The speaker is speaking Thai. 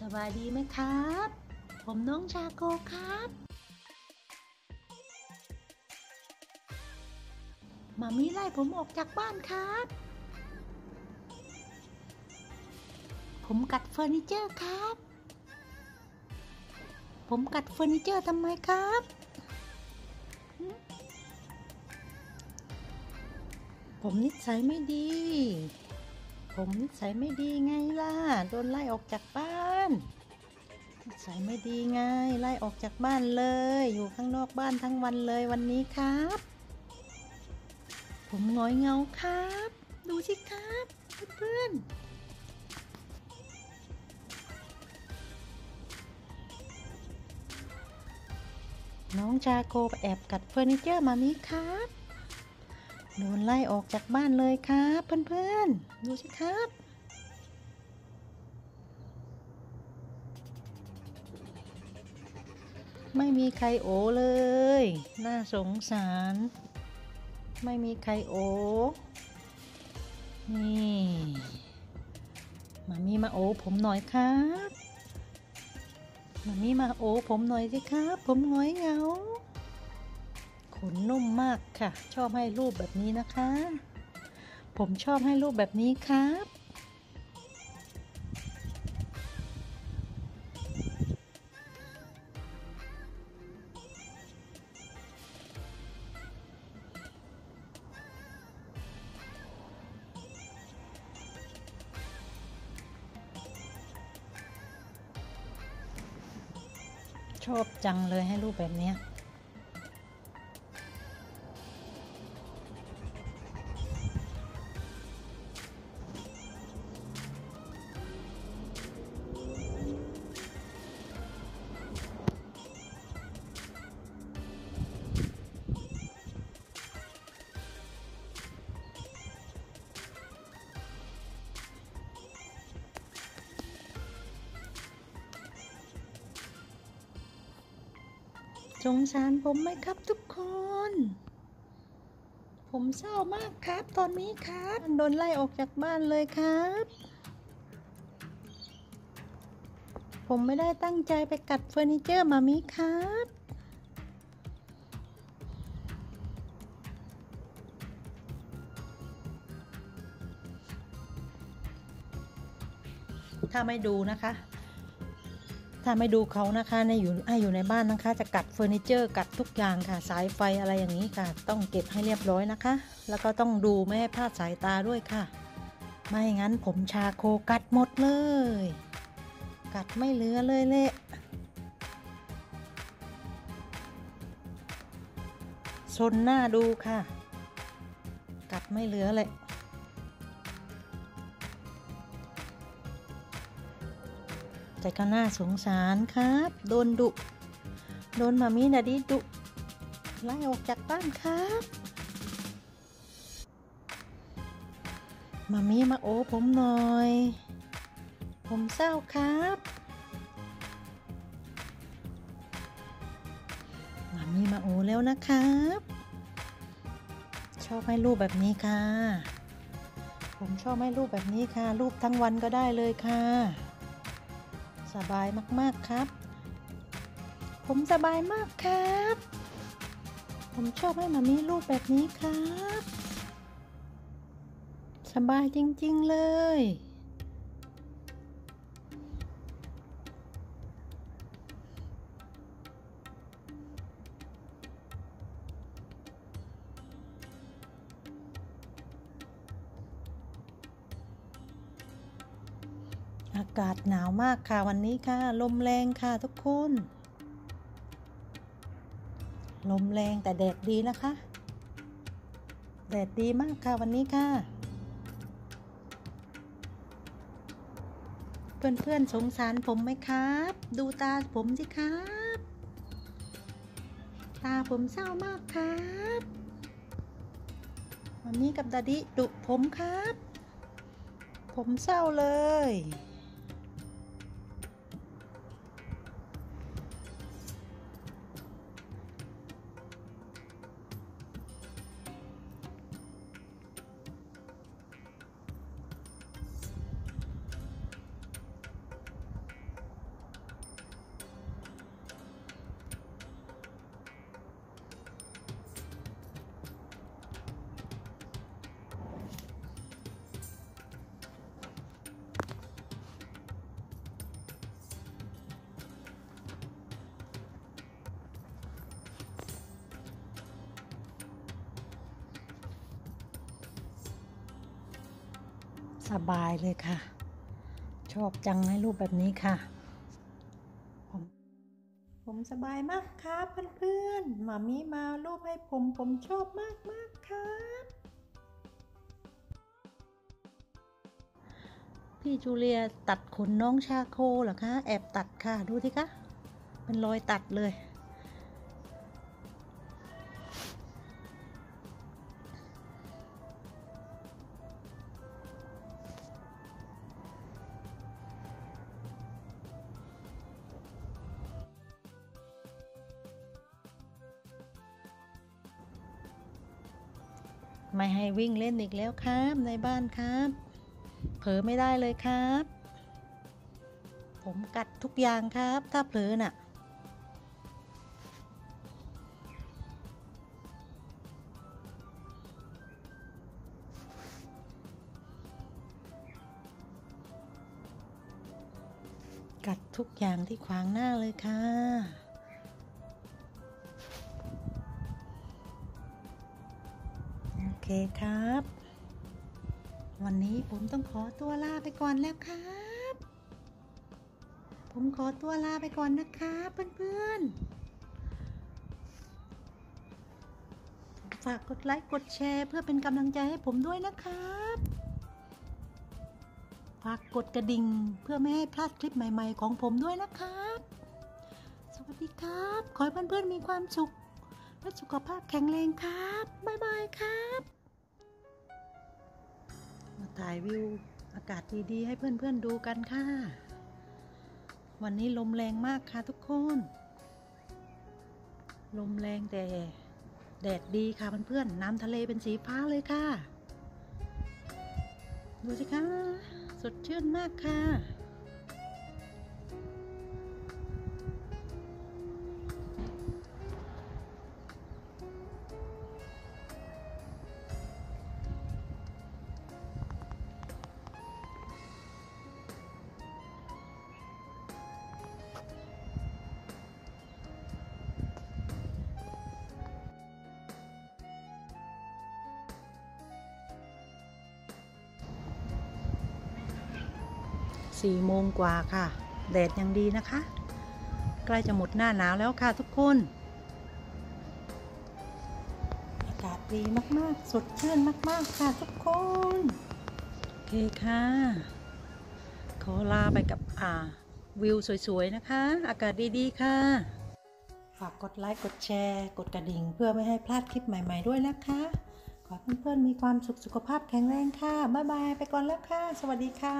สบายดีไหมครับ ผมน้องชาโคลครับ มามี้ไล่ผมออกจากบ้านครับ ผมกัดเฟอร์นิเจอร์ครับ ผมกัดเฟอร์นิเจอร์ทำไมครับผมนิสัยไม่ดี ผมนิสัยไม่ดีไงล่ะ โดนไล่ออกจากบ้านนิสัยไม่ดีไง ไล่ออกจากบ้านเลย อยู่ข้างนอกบ้านทั้งวันเลยวันนี้ครับ ผมหงอยเงาครับ ดูสิครับเพื่อนน้องชาโกแอบกัดเฟอร์นิเจอร์มามีครับ โดนไล่ออกจากบ้านเลยครับเพื่อนๆ ดูสิครับ ไม่มีใครโอเลย น่าสงสาร ไม่มีใครโอ นี่มามีมาโอผมหน่อยครับมามีมาโอผมหน่อยสิครับ ผมหงอยเหงา ขนนุ่มมากค่ะ ชอบให้รูปแบบนี้นะคะ ผมชอบให้รูปแบบนี้ครับชอบจังเลยให้รูปแบบนี้ สงสารผมไหมครับทุกคน ผมเศร้ามากครับ ตอนนี้ครับโดนไล่ออกจากบ้านเลยครับ ผมไม่ได้ตั้งใจไปกัดเฟอร์นิเจอร์มามีครับถ้าไม่ดูนะคะ ถ้าไม่ดูเขานะคะในอยู่อะอยู่ในบ้านนะคะ จะกัดเฟอร์นิเจอร์กัดทุกอย่างค่ะ สายไฟอะไรอย่างนี้ค่ะ ต้องเก็บให้เรียบร้อยนะคะ แล้วก็ต้องดูไม่ให้พลาดสายตาด้วยค่ะ ไม่งั้นผมชาโคกัดหมดเลย กัดไม่เหลือเลยเละชนหน้าดูค่ะ กัดไม่เหลือเลย แต่ก็น่าสงสารครับ โดนดุ โดนมามีนาดีดุ ไล่ออกจากบ้านครับมามีมาโอ้ผมหน่อย ผมเศร้าครับมามีมาโอ้แล้วนะครับ ชอบให้รูปแบบนี้ค่ะ ผมชอบให้รูปแบบนี้ค่ะ รูปทั้งวันก็ได้เลยค่ะ สบายมากๆครับ ผมสบายมากครับ ผมชอบให้มามีรูปแบบนี้ครับ สบายจริง ๆ เลย อากาศหนาวมากค่ะวันนี้ค่ะ ลมแรงค่ะทุกคน ลมแรงแต่แดดดีนะคะ แดดดีมากค่ะวันนี้ค่ะ เพื่อนๆสงสารผมไหมครับ ดูตาผมสิครับ ตาผมเศร้ามากครับ วันนี้กับดาดิดุผมครับ ผมเศร้าเลย สบายเลยค่ะ ชอบจังในรูปแบบนี้ค่ะ ผมผมสบายมากครับเพื่อนๆมามีมารูปให้ผมผมชอบมากมากครับพี่จูเลียตัดขนน้องชาโคเหรอคะ แอบตัดค่ะ ดูสิคะ เป็นรอยตัดเลย ไม่ให้วิ่งเล่นอีกแล้วครับ ในบ้านครับ เผลอไม่ได้เลยครับ ผมกัดทุกอย่างครับ ถ้าเผลอน่ะ กัดทุกอย่างที่ขวางหน้าเลยค่ะ คครับ วันนี้ผมต้องขอตัวลาไปก่อนแล้วครับ ผมขอตัวลาไปก่อนนะครับเพื่อนๆ ฝากกดไลค์กดแชร์เพื่อเป็นกำลังใจให้ผมด้วยนะครับ ฝากกดกระดิ่งเพื่อไม่ให้พลาดคลิปใหม่ ๆ ของผมด้วยนะครับ สวัสดีครับ ขอให้เพื่อนๆมีความสุขและสุขภาพแข็งแรงครับ บ๊ายบายครับ มาถ่ายวิวอากาศดีๆ ให้เพื่อนๆดูกันค่ะ วันนี้ลมแรงมากค่ะทุกคน ลมแรงแต่แดดดีค่ะเพื่อนๆน้ำทะเลเป็นสีฟ้าเลยค่ะ ดูสิคะ สดชื่นมากค่ะ สี่โมงกว่าค่ะ แดดยังดีนะคะ ใกล้จะหมดหน้าหนาวแล้วค่ะทุกคน อากาศดีมากๆ สดชื่นมากๆค่ะทุกคน โอเคค่ะ ขอลาไปกับอ่าวิวสวยๆนะคะ อากาศดีๆค่ะ ฝากกดไลค์ กดแชร์ กดกระดิ่ง เพื่อไม่ให้พลาดคลิปใหม่ ๆด้วยนะคะ ขอเพื่อนๆมีความสุขสุขภาพแข็งแรงค่ะ บ๊ายบาย ไปก่อนแล้วค่ะ สวัสดีค่ะ